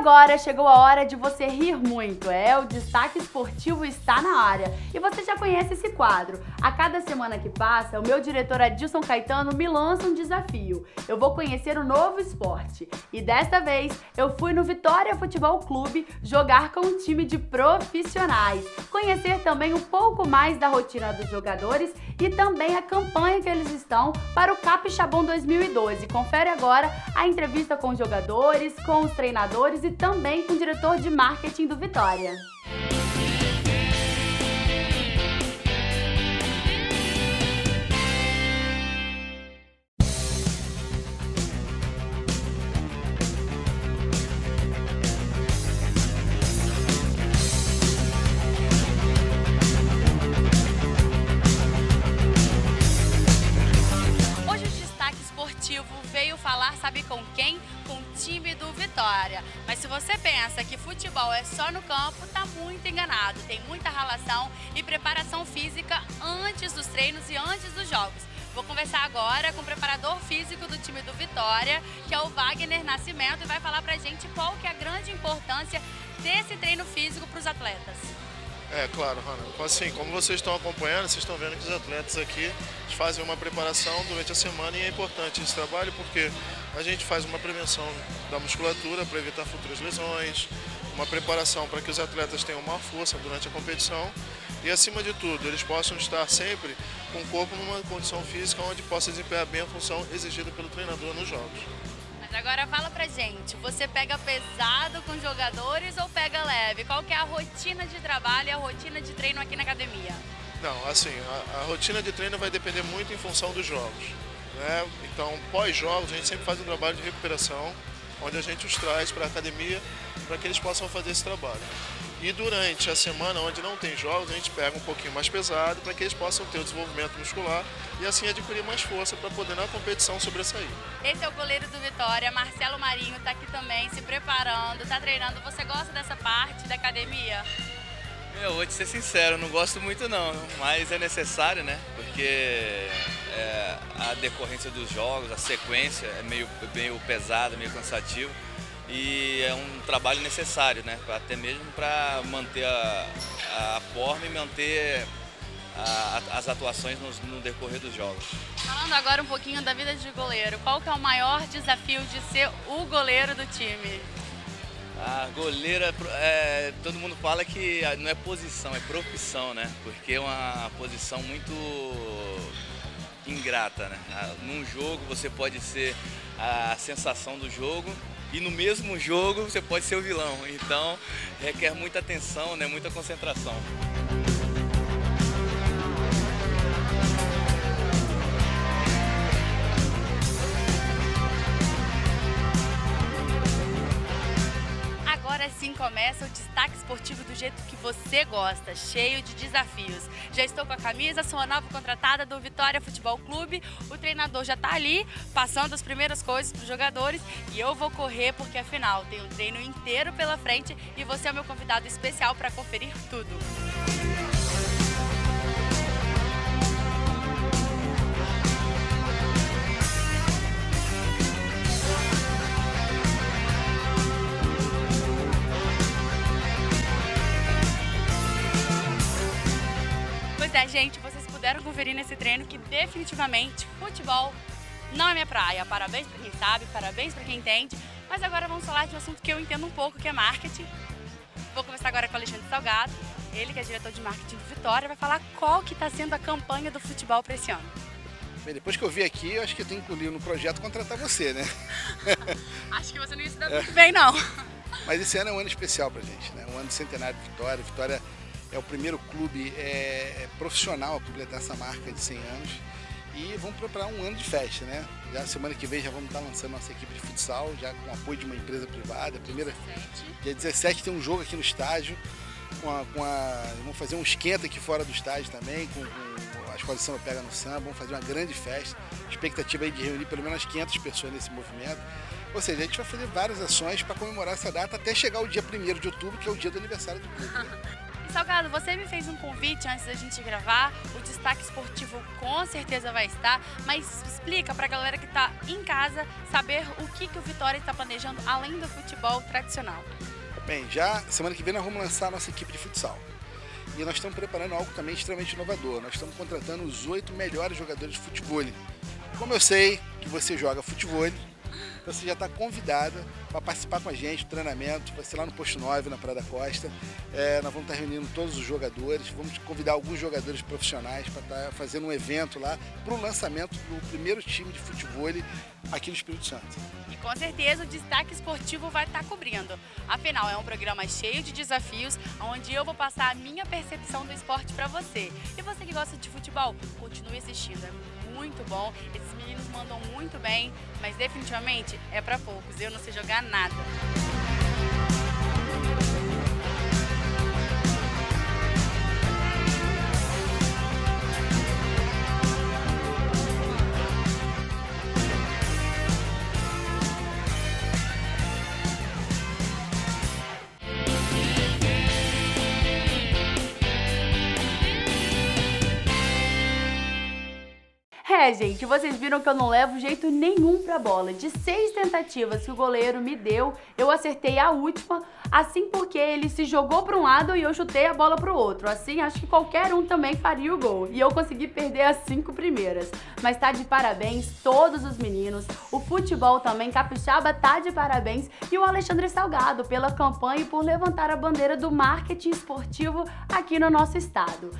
agora chegou a hora de você rir muito. É, o destaque esportivo está na área. E você já conhece esse quadro. A cada semana que passa, o meu diretor Adilson Caetano me lança um desafio. Eu vou conhecer um novo esporte. E desta vez, eu fui no Vitória Futebol Clube jogar com um time de profissionais. Conhecer também um pouco mais da rotina dos jogadores e também a campanha que eles estão para o Capixabão 2012. Confere agora a entrevista com os jogadores, com os treinadores e também com o diretor de marketing do Vitória. Sabe com quem? Com o time do Vitória. Mas se você pensa que futebol é só no campo, tá muito enganado. Tem muita relação e preparação física antes dos treinos e antes dos jogos. Vou conversar agora com o preparador físico do time do Vitória, que é o Wagner Nascimento, e vai falar pra gente qual que é a grande importância desse treino físico para os atletas. É, claro, Hanna. Assim, como vocês estão acompanhando, vocês estão vendo que os atletas aqui fazem uma preparação durante a semana e é importante esse trabalho porque a gente faz uma prevenção da musculatura para evitar futuras lesões, uma preparação para que os atletas tenham uma força durante a competição e, acima de tudo, eles possam estar sempre com o corpo numa condição física onde possa desempenhar bem a função exigida pelo treinador nos jogos. Agora fala pra gente, você pega pesado com jogadores ou pega leve? Qual que é a rotina de trabalho e a rotina de treino aqui na academia? Não, assim, a, a rotina de treino vai depender muito em função dos jogos. Né? Então, pós-jogos, a gente sempre faz um trabalho de recuperação, onde a gente os traz para a academia para que eles possam fazer esse trabalho. E durante a semana, onde não tem jogos, a gente pega um pouquinho mais pesado para que eles possam ter o desenvolvimento muscular e assim adquirir mais força para poder na competição sobressair. Esse é o goleiro do Vitória, Marcelo Marinho, tá aqui também se preparando, tá treinando. Você gosta dessa parte da academia? Eu vou te ser sincero, não gosto muito não, mas é necessário, né? Porque é, a decorrência dos jogos, a sequência é meio, meio pesada, meio cansativo e é um trabalho necessário, né? Até mesmo para manter a, a forma e manter a, as atuações no, no, decorrer dos jogos. Falando agora um pouquinho da vida de goleiro, qual que é o maior desafio de ser o goleiro do time? A goleira, é, todo mundo fala que não é posição, é profissão, né? Porque é uma posição muito ingrata, né? Num jogo você pode ser a sensação do jogo e no mesmo jogo você pode ser o vilão. Então requer muita atenção, né? muita concentração. Agora sim começa o destaque esportivo do jeito que você gosta, cheio de desafios. Já estou com a camisa, sou a nova contratada do Vitória Futebol Clube. O treinador já está ali, passando as primeiras coisas para os jogadores e eu vou correr porque afinal tem um treino inteiro pela frente e você é o meu convidado especial para conferir tudo. Gente, vocês puderam conferir nesse treino que definitivamente futebol não é minha praia. Parabéns para quem sabe, parabéns para quem entende. Mas agora vamos falar de um assunto que eu entendo um pouco, que é marketing. Vou conversar agora com o Alexandre Salgado, ele que é diretor de marketing do Vitória, vai falar qual que está sendo a campanha do futebol para esse ano. Bem, depois que eu vi aqui, eu acho que eu tenho que incluir no projeto contratar você, né? acho que você não ia se dar muito bem, não. Mas esse ano é um ano especial pra gente, né? Um ano de centenário de Vitória. Vitória é o primeiro clube é, profissional a completar essa marca de 100 anos. E vamos preparar um ano de festa, né? Já semana que vem já vamos estar lançando nossa equipe de futsal, já com apoio de uma empresa privada. Primeira, dia 17 tem um jogo aqui no estádio. Com a, com a, vamos fazer um esquenta aqui fora do estádio também, com, com a escola de samba pega no samba, vamos fazer uma grande festa. Expectativa aí de reunir pelo menos 500 pessoas nesse movimento. Ou seja, a gente vai fazer várias ações para comemorar essa data até chegar o dia 1 de outubro, que é o dia do aniversário do clube. Né? Salgado, você me fez um convite antes da gente gravar. O destaque esportivo com certeza vai estar, mas explica para a galera que está em casa saber o que, que o Vitória está planejando além do futebol tradicional. Bem, já semana que vem nós vamos lançar a nossa equipe de futsal. E nós estamos preparando algo também extremamente inovador. Nós estamos contratando os oito melhores jogadores de futebol. Como eu sei que você joga futebol, então você já está convidada para participar com a gente do treinamento. Vai ser lá no Posto 9, na Praia da Costa. É, nós vamos estar reunindo todos os jogadores. Vamos convidar alguns jogadores profissionais para estar fazendo um evento lá para o lançamento do primeiro time de futebol aqui no Espírito Santo. E com certeza o destaque esportivo vai estar cobrindo. Afinal, é um programa cheio de desafios, onde eu vou passar a minha percepção do esporte para você. E você que gosta de futebol, continue assistindo. Muito bom. Esses meninos mandam muito bem, mas definitivamente é para poucos. Eu não sei jogar nada. É, gente, vocês viram que eu não levo jeito nenhum pra bola. De seis tentativas que o goleiro me deu, eu acertei a última, assim porque ele se jogou para um lado e eu chutei a bola pro outro. Assim, acho que qualquer um também faria o gol. E eu consegui perder as cinco primeiras. Mas tá de parabéns todos os meninos. O futebol também, Capixaba tá de parabéns. E o Alexandre Salgado pela campanha e por levantar a bandeira do marketing esportivo aqui no nosso estado.